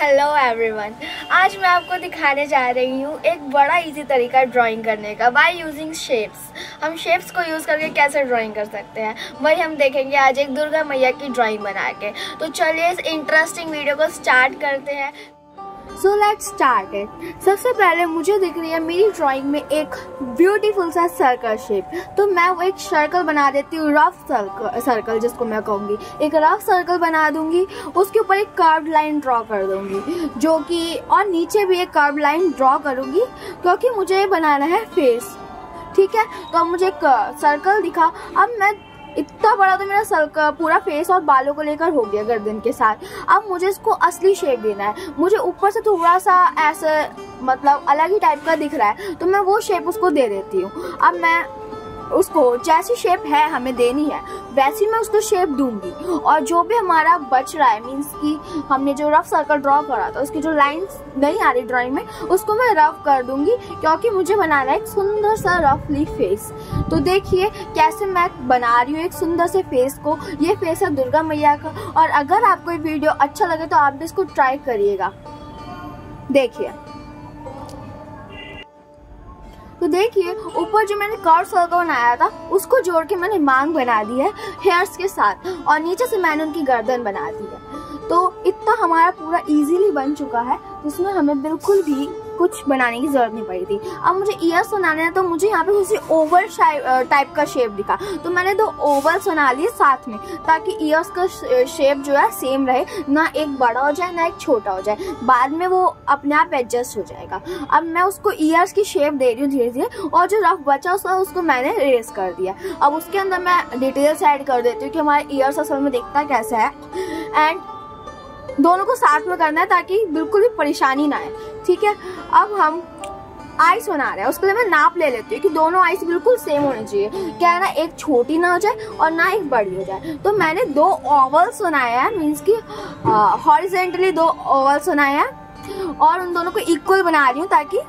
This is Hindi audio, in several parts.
हेलो एवरीवन आज मैं आपको दिखाने जा रही हूँ एक बड़ा इजी तरीका ड्राइंग करने का बाय यूजिंग शेप्स हम शेप्स को यूज़ करके कैसे ड्राइंग कर सकते हैं? वही हम देखेंगे आज एक दुर्गा मैया की ड्राइंग बना के। तो चलिए इस इंटरेस्टिंग वीडियो को स्टार्ट करते हैं। सो लेट स्टार्ट इट सबसे पहले मुझे दिख रही है मेरी ड्राइंग में एक ब्यूटीफुल सा सर्कल शेप तो मैं वो एक सर्कल बना देती हूँ रफ सर्कल सर्कल जिसको मैं कहूँगी। एक रफ सर्कल बना दूँगी, उसके ऊपर एक कर्व लाइन ड्रॉ कर दूँगी, जो कि, और नीचे भी एक कर्व लाइन ड्रॉ करूँगी, क्योंकि मुझे बनाना है फेस ठीक है? तो अब मुझे एक सर्कल दिखा। अब मैं इतना बड़ा तो मेरा सर का पूरा फेस और बालों को लेकर हो गया गर्दन के साथ। अब मुझे इसको असली शेप देना है। मुझे ऊपर से थोड़ा सा ऐसा मतलब अलग ही टाइप का दिख रहा है तो मैं वो शेप उसको दे देती हूँ। अब मैं उसको जैसी शेप है, हमें देनी है, वैसी मैं उसको शेप दूँगी। और जो भी हमारा बच रहा है मीन्स कि हमने जो रफ सर्कल ड्रॉ करा था, उसकी जो लाइंस नहीं आ रही ड्राइंग में, उसको मैं रफ कर दूँगी, क्योंकि मुझे बनाना है एक सुंदर सा रफली फेस तो देखिए, कैसे मैं बना रही हूँ एक सुंदर से फेस को। ये फेस है दुर्गा मैया का। और अगर आपको ये वीडियो अच्छा लगे तो आप भी इसको ट्राई करिएगा। देखिए तो देखिए, ऊपर जो मैंने कर्व सर्कल बनाया था, उसको जोड़ के मैंने मांग बना दी है हेयर्स के साथ और नीचे से मैंने उनकी गर्दन बना दी है। तो इतना हमारा पूरा इजीली बन चुका है, जिसमें हमें बिल्कुल भी कुछ बनाने की ज़रूरत नहीं पड़ी थी। अब मुझे ईयर्स बनाने हैं तो मुझे यहाँ पे किसी ओवल टाइप का शेप दिखा। तो मैंने दो ओवल्स बना लिए साथ में, ताकि ईयर्स का शेप जो है सेम रहे। ना एक बड़ा हो जाए, ना एक छोटा हो जाए। बाद में वो अपने आप एडजस्ट हो जाएगा। अब मैं उसको ईयर्स की शेप दे रही हूँ धीरे धीरे, और जो रफ बचा उसका, उसको मैंने रेस कर दिया। अब उसके अंदर मैं डिटेल्स ऐड कर देती हूँ कि हमारे ईयर्स असल में देखता कैसा है। एंड दोनों को साथ में करना है ताकि बिल्कुल भी परेशानी ना आए। ठीक है? अब हम आइस बना रहे हैं। उसके लिए मैं नाप ले लेती हूँ कि दोनों आइस बिल्कुल सेम होने चाहिए। क्या है ना, एक छोटी ना हो जाए और ना एक बड़ी हो जाए। तो मैंने दो ओवल्स बनाए हैं मीन्स की हॉरिजेंटली दो ओवल्स बनाए हैं और उन दोनों को इक्वल बना रही हूँ ताकि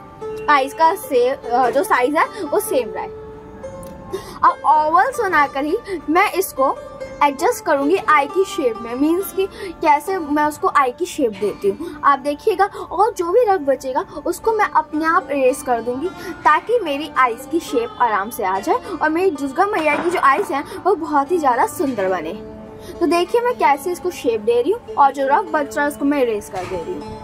आइस का से जो साइज़ है, वो सेम रहे। अब ओवल्स बनाकर ही मैं इसको एडजस्ट करूँगी आई की शेप में। मीन्स कि कैसे मैं उसको आई की शेप देती हूँ। आप देखिएगा, और जो भी रंग बचेगा, उसको मैं अपने आप इरेज कर दूँगी, ताकि मेरी आईज की शेप आराम से आ जाए, और मेरी दुर्गा मैया की जो आईज हैं, वो बहुत ही ज़्यादा सुंदर बने। तो देखिए मैं कैसे इसको शेप दे रही हूँ, और जो रफ बच रहा है, उसको मैं इरेज कर दे रही हूँ।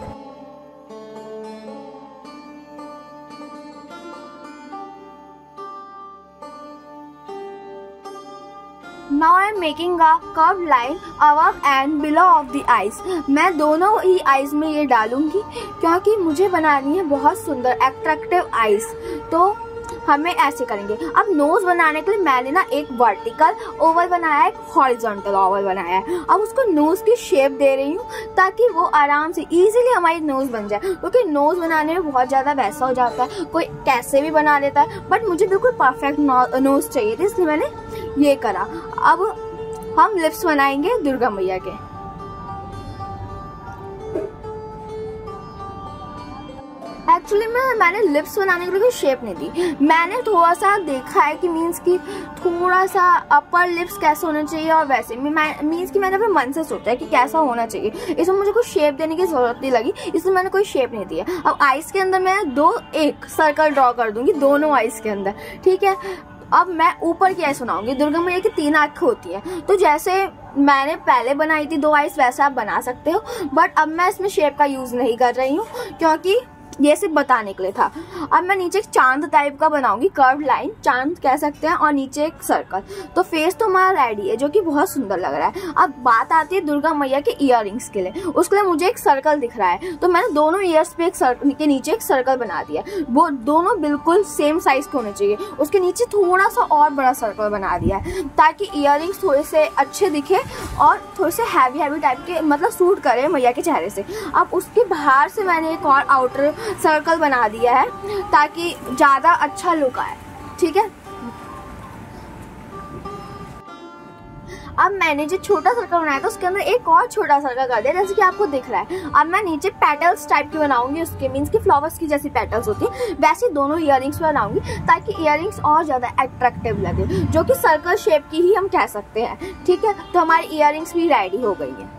Now I am making a curved line above and below of the eyes. मैं दोनों ही आईज में ये डालूँगी क्योंकि मुझे बनानी है बहुत सुंदर एट्रैक्टिव आईज तो हमें ऐसे करेंगे। अब नोज़ बनाने के लिए मैंने ना एक वर्टिकल ओवल बनाया है एक हॉरिजॉन्टल ओवल बनाया है। अब उसको नोज़ की शेप दे रही हूँ ताकि वो आराम से इजीली हमारी नोज़ बन जाए। क्योंकि तो नोज़ बनाने में बहुत ज़्यादा वैसा हो जाता है, कोई कैसे भी बना लेता है बट मुझे बिल्कुल परफेक्ट नोज़ चाहिए थी, इसलिए मैंने ये करा। अब हम लिप्स बनाएँगे दुर्गा मैया के। एक्चुअली में, मैंने लिप्स बनाने के लिए कोई शेप नहीं दी। मैंने थोड़ा सा देखा है कि मीन्स की थोड़ा सा अपर लिप्स कैसे होना चाहिए और वैसे। मीन्स की मैंने अपने मन से सोचा है कि कैसा होना चाहिए। इसमें मुझे कोई शेप देने की ज़रूरत नहीं लगी। इसमें मैंने कोई शेप नहीं दिया। अब आइस के अंदर मैं दो, एक सर्कल ड्रॉ कर दूँगी, दोनों आइस के अंदर। ठीक है? अब मैं ऊपर की आई सुनाऊँगी। दुर्गा मैया की तीन आँखें होती है। तो जैसे मैंने पहले बनाई थी, दो आइस वैसे आप बना सकते हो। बट अब मैं इसमें शेप का यूज़ नहीं कर रही हूँ, क्योंकि ये सिर्फ़ बताने के लिए था। अब मैं नीचे एक चाँद टाइप का बनाऊँगी कर्व लाइन चाँद कह सकते हैं, और नीचे एक सर्कल तो फेस तो हमारा रेडी है, जो कि बहुत सुंदर लग रहा है। अब बात आती है दुर्गा मैया के इयर के लिए। उसके लिए मुझे एक सर्कल दिख रहा है। तो मैंने दोनों ईयर्स पे एक सर्कल के नीचे एक सर्कल बना दिया वो दोनों बिल्कुल सेम साइज़ के होने चाहिए। उसके नीचे थोड़ा सा और बड़ा सर्कल बना दिया है, ताकि इयर थोड़े से अच्छे दिखे और थोड़े से हैवी हैवी टाइप के मतलब सूट करे मैया के चेहरे से। अब उसके बाहर से मैंने एक और आउटर सर्कल बना दिया है ताकि ज़्यादा अच्छा लुक आए। ठीक है? अब मैंने जो छोटा सर्कल बनाया था, उसके अंदर एक और छोटा सर्कल कर दिया, जैसे कि आपको दिख रहा है। अब मैं नीचे पेटल्स टाइप की बनाऊँगी, उसके मीन्स की फ्लावर्स की जैसी पेटल्स होती है, वैसे दोनों इयर बनाऊँगी, ताकि इयर और ज़्यादा अट्रैक्टिव लगे, जो कि सर्कल शेप की ही हम कह सकते हैं। ठीक है? तो हमारी इयर भी रेडी हो गई है।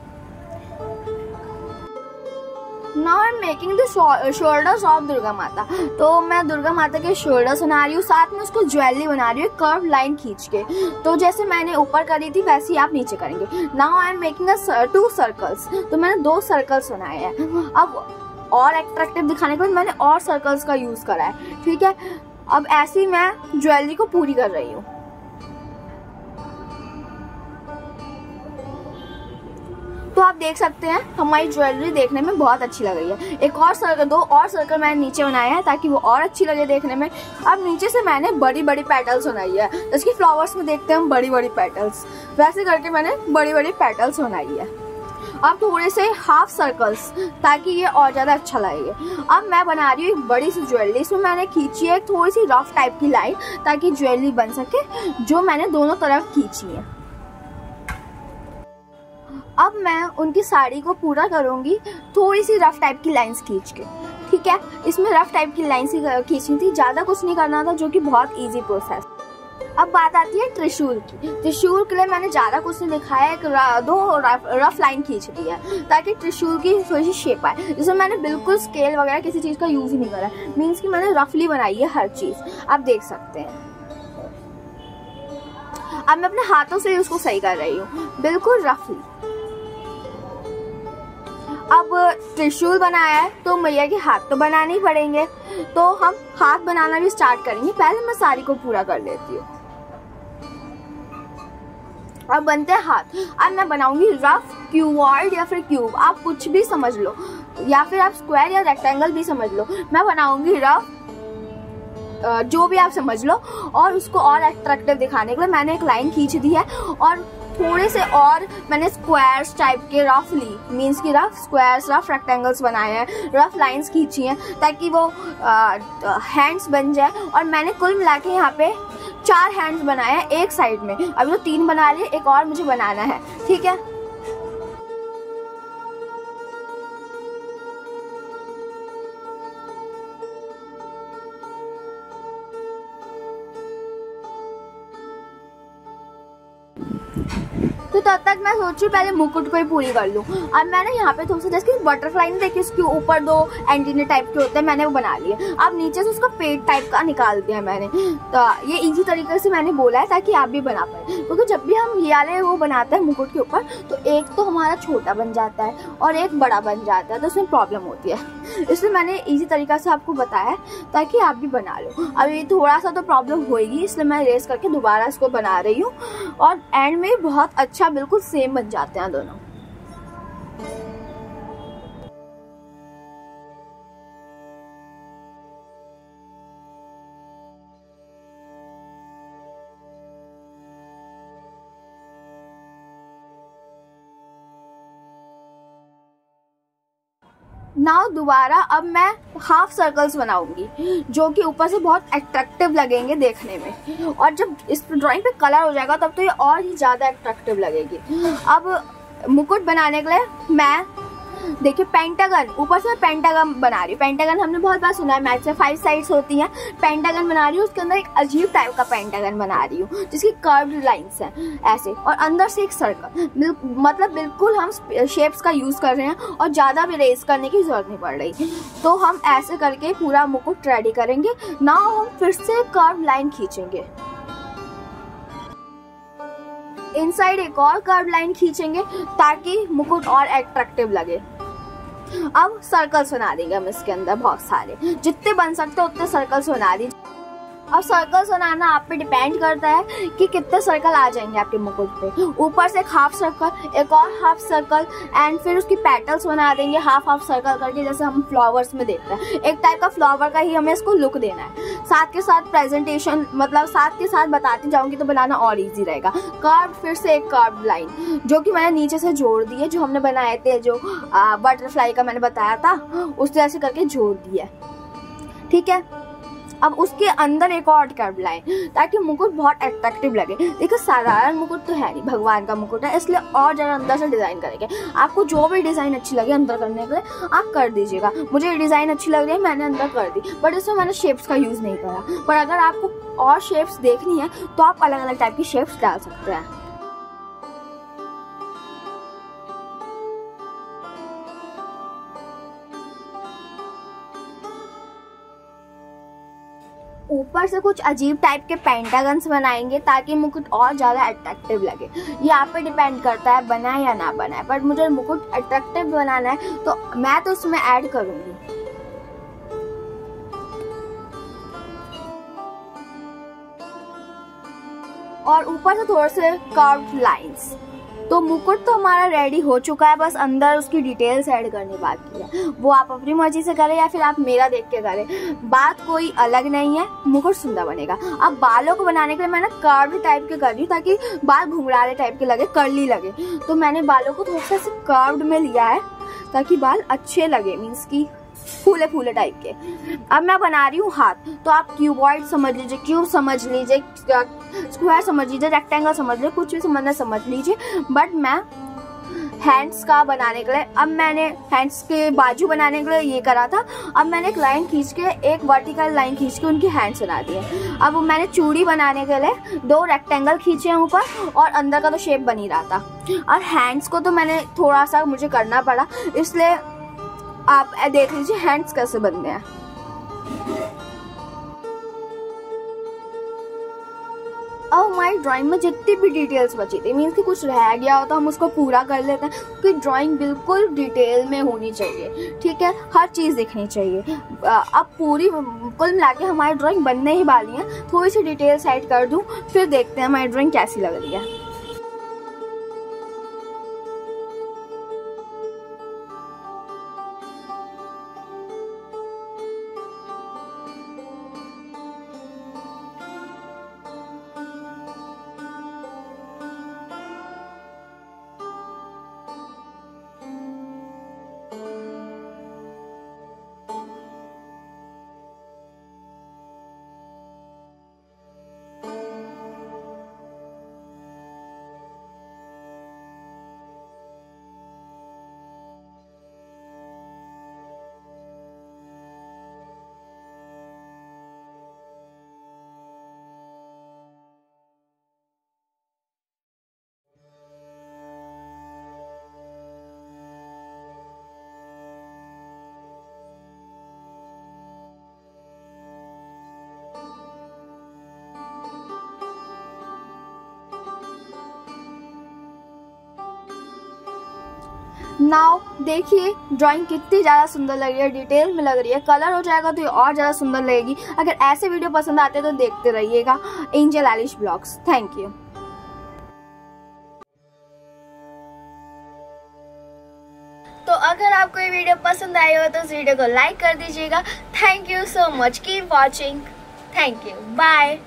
Now I am making the shoulders of Durga Mata तो मैं दुर्गा माता के शोल्डर्स बना रही हूँ, साथ में उसको ज्वेलरी बना रही हूँ कर्व लाइन खींच के। तो जैसे मैंने ऊपर करी थी, वैसे ही आप नीचे करेंगे। Now I am making two circles तो मैंने दो सर्कल्स बनाए हैं। अब और एट्रैक्टिव दिखाने के बाद मैंने और सर्कल्स का यूज़ करा है। ठीक है? अब ऐसे ही मैं ज्वेलरी को पूरी कर रही हूँ। तो आप देख सकते हैं, हमारी ज्वेलरी देखने में बहुत अच्छी लग रही है। एक और सर्कल दो और सर्कल मैंने नीचे बनाया है ताकि वो और अच्छी लगे देखने में। अब नीचे से मैंने बड़ी बड़ी पेटल्स बनाई है। जैसे फ्लावर्स में देखते हैं हम बड़ी बड़ी पेटल्स वैसे करके मैंने बड़ी बड़ी पेटल्स बनाई है। अब थोड़े से हाफ़ सर्कल्स ताकि ये और ज़्यादा अच्छा लगे। अब मैं बना रही हूँ एक बड़ी सी ज्वेलरी इसमें मैंने खींची है थोड़ी सी रफ टाइप की लाइन ताकि ज्वेलरी बन सके, जो मैंने दोनों तरफ़ खींची है। अब मैं उनकी साड़ी को पूरा करूँगी थोड़ी सी रफ टाइप की लाइंस खींच के। ठीक है? इसमें रफ टाइप की लाइंस ही खींचनी थी। ज़्यादा कुछ नहीं करना था जो कि बहुत ईजी प्रोसेस अब बात आती है त्रिशूल की। त्रिशूल के लिए मैंने ज़्यादा कुछ नहीं दिखाया एक दो रफ, रफ लाइन खींच दी है ताकि त्रिशूल की थोड़ी सी शेप आए। जिसमें मैंने बिल्कुल स्केल वगैरह किसी चीज़ का यूज़ ही नहीं करा। मीन्स कि मैंने रफली बनाई है हर चीज़। आप देख सकते हैं। अब मैं अपने हाथों से उसको सही कर रही हूँ। बिल्कुल रफली अब त्रिशूल बनाया है तो मैया के हाथ तो बनाने ही पड़ेंगे। तो हम हाथ बनाना भी स्टार्ट करेंगे। पहले मैं साड़ी को पूरा कर लेती हूँ। अब बनते हैं हाथ। अब मैं बनाऊँगी रफ क्यूवर्ड या फिर क्यूब आप कुछ भी समझ लो। या फिर आप स्क्वायर या रेक्टेंगल भी समझ लो। मैं बनाऊँगी रफ जो भी आप समझ लो। और उसको और अट्रैक्टिव दिखाने के लिए मैंने एक लाइन खींच दी है। और थोड़े से और मैंने स्क्वायर्स टाइप के रफ ली। मीन्स की रफ स्क्वायर्स रफ रेक्टेंगल्स बनाए हैं रफ लाइंस खींची हैं, ताकि वो हैंड्स बन जाए। और मैंने कुल मिला के यहाँ पे चार हैंड्स बनाए हैं, एक साइड में। अभी तो तीन बना लिए, एक और मुझे बनाना है। ठीक है? Thank you. तब तक मैं सोच रही पहले मुकुट को ही पूरी कर लूँ। अब मैंने यहाँ पे थोड़ा सा जैसे बटरफ्लाई नहीं देखी, उसके ऊपर दो एंटीने टाइप के होते हैं, मैंने वो बना लिए। अब नीचे से उसका पेट टाइप का निकाल दिया मैंने। तो ये इजी तरीके से मैंने बोला है ताकि आप भी बना पाए। क्योंकि जब भी हम ये वाले वो बनाते हैं मुकुट के ऊपर तो एक तो हमारा छोटा बन जाता है और एक बड़ा बन जाता है तो उसमें प्रॉब्लम होती है। इसलिए मैंने ईजी तरीका से आपको बताया ताकि आप भी बना लो। अभी थोड़ा सा तो प्रॉब्लम होएगी, इसलिए मैं रेस करके दोबारा इसको बना रही हूँ। और एंड में बहुत अच्छा बिल्कुल सेम बन जाते हैं दोनों। नाउ दोबारा अब मैं हाफ़ सर्कल्स बनाऊँगी, जो कि ऊपर से बहुत अट्रैक्टिव लगेंगे देखने में। और जब इस ड्राइंग पे कलर हो जाएगा, तब तो ये और ही ज़्यादा अट्रैक्टिव लगेगी। अब मुकुट बनाने के लिए मैं देखिए पेंटागन ऊपर से मैं पेंटागन बना रही हूँ। पेंटागन हमने बहुत बार सुना है मैथ से फाइव साइड्स होती हैं। पेंटागन बना रही हूँ, उसके अंदर एक अजीब टाइप का पेंटागन बना रही हूँ, जिसकी कर्व लाइंस हैं, ऐसे। और अंदर से एक सर्कल मतलब बिल्कुल हम शेप्स का यूज़ कर रहे हैं और ज़्यादा भी रेस करने की ज़रूरत नहीं पड़ रही। तो हम ऐसे करके पूरा मुकुट रेडी करेंगे। ना हम फिर से कर्व लाइन खींचेंगे। इनसाइड एक और कर्व लाइन खींचेंगे, ताकि मुकुट और एट्रैक्टिव लगे। अब सर्कल्स बना देंगे हम इसके अंदर बहुत सारे। जितने बन सकते उतने सर्कल्स बना दीजिए। अब सर्कल्स बनाना आप पे डिपेंड करता है कि कितने सर्कल आ जाएँगे आपके मुकुट पे। ऊपर से एक हाफ़ सर्कल एक और हाफ़ सर्कल एंड फिर उसकी पेटल्स बना देंगे हाफ़ हाफ़ सर्कल करके, जैसे हम फ्लावर्स में देखते हैं। एक टाइप का फ्लावर का ही हमें इसको लुक देना है। साथ के साथ प्रेजेंटेशन मतलब साथ के साथ बताती जाऊँगी तो बनाना और ईजी रहेगा। कार्ड फिर से एक कर्व लाइन जो कि मैंने नीचे से जोड़ दी है, जो हमने बनाए थे, जो बटरफ्लाई का मैंने बताया था, उस तरह से करके जोड़ दिया ठीक है? अब उसके अंदर एक और कर्व लाए ताकि मुकुट बहुत अट्रैक्टिव लगे। देखिए साधारण मुकुट तो है नहीं, भगवान का मुकुट है, इसलिए और ज़्यादा अंदर से डिज़ाइन करेंगे। आपको जो भी डिज़ाइन अच्छी लगे अंदर करने के लिए आप कर दीजिएगा। मुझे डिज़ाइन अच्छी लग रही है, मैंने अंदर कर दी बट इसमें मैंने शेप्स का यूज़ नहीं करा। पर अगर आपको और शेप्स देखनी है तो आप अलग अलग टाइप की शेप्स डाल सकते हैं। ऊपर से कुछ अजीब टाइप के पेंटागन्स बनाएँगे ताकि मुकुट और ज़्यादा अट्रैक्टिव लगे। ये आप पे डिपेंड करता है बनाए या ना बनाए बट मुझे मुकुट अट्रैक्टिव बनाना है तो मैं तो उसमें ऐड करूँगी। और ऊपर से थोड़े से कर्व लाइंस तो मुकुट तो हमारा रेडी हो चुका है, बस अंदर उसकी डिटेल्स ऐड करनी बाकी है। वो आप अपनी मर्ज़ी से करें या फिर आप मेरा देख के करें। बात कोई अलग नहीं है, मुकुट सुंदर बनेगा। अब बालों को बनाने के लिए मैंने कर्व टाइप के कर रही हूँ ताकि बाल घुंघराले टाइप के लगे कर्ली लगे। तो मैंने बालों को थोड़ा सा कर्व में लिया है, ताकि बाल अच्छे लगे मीन्स की फूले फूले टाइप के। अब मैं बना रही हूँ हाथ। तो आप क्यूबॉइड समझ लीजिए क्यूब समझ लीजिए स्क्वायर समझ लीजिए रेक्टेंगल समझ लीजिए, कुछ भी समझना समझ लीजिए। बट मैं हैंड्स का बनाने के लिए, अब मैंने हैंड्स के बाजू बनाने के लिए ये करा था। अब मैंने एक लाइन खींच के, एक वर्टिकल लाइन खींच के उनकी हैंड्स बना दिए। अब मैंने चूड़ी बनाने के लिए दो रेक्टेंगल खींचे हैं ऊपर और अंदर का तो शेप बन ही रहा था। और हैंड्स को तो मैंने थोड़ा सा मुझे करना पड़ा, इसलिए आप देख लीजिए हैंड्स कैसे बनते हैं। अब हमारी ड्राइंग में जितनी भी डिटेल्स बची थी मीन्स कि कुछ रह गया हो तो हम उसको पूरा कर लेते हैं, क्योंकि ड्राइंग बिल्कुल डिटेल में होनी चाहिए, ठीक है? हर चीज़ दिखनी चाहिए। अब पूरी, कुल मिला के हमारी ड्राइंग बनने ही वाली है। थोड़ी सी डिटेल्स ऐड कर दूँ, फिर देखते हैं हमारी ड्राइंग कैसी लग रही है। नाउ देखिए ड्राइंग कितनी ज़्यादा सुंदर लग रही है डिटेल में लग रही है कलर हो जाएगा तो ये और ज़्यादा सुंदर लगेगी। अगर ऐसे वीडियो पसंद आते हैं तो देखते रहिएगा। Angel Alish blogs thank you तो अगर आपको ये वीडियो पसंद आई हो तो इस वीडियो को लाइक कर दीजिएगा। Thank you so much keep watching thank you bye